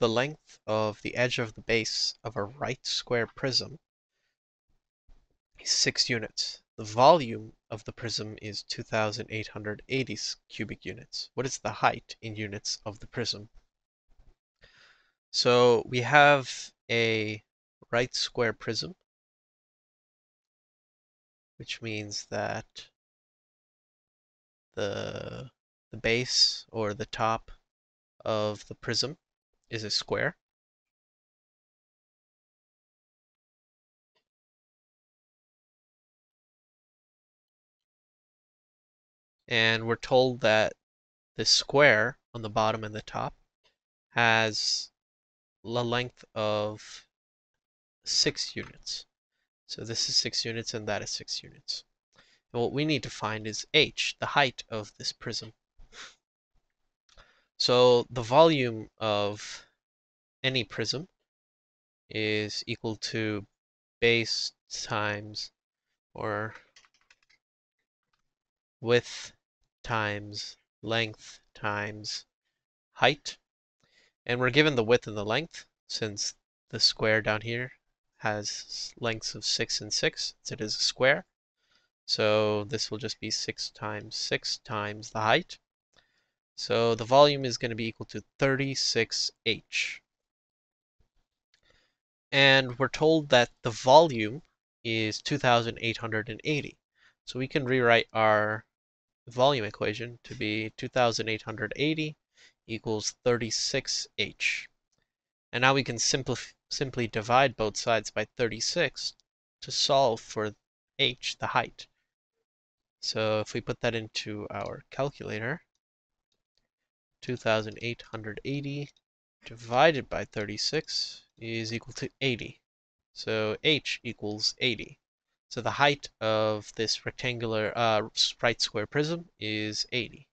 the length of the edge of the base of a right square prism is 6 units. The volume of the prism is 2,880 cubic units. What is the height in units of the prism? So we have a right square prism, which means that the, the base or the top of the prism is a square. And we're told that the square on the bottom and the top has the length of 6 units. So this is 6 units and that is 6 units. And what we need to find is h, the height of this prism. So the volume of any prism is equal to base times or width times length times height and we're given the width and the length, since the square down here has lengths of 6 and 6, so it is a square. So this will just be 6 times 6 times the height. So the volume is going to be equal to 36H. And we're told that the volume is 2,880. So we can rewrite our volume equation to be 2,880 equals 36h. And now we can simply divide both sides by 36 to solve for h, the height. So if we put that into our calculator, 2880 divided by 36 is equal to 80. So h equals 80. So the height of this rectangular uh, right square prism is 80.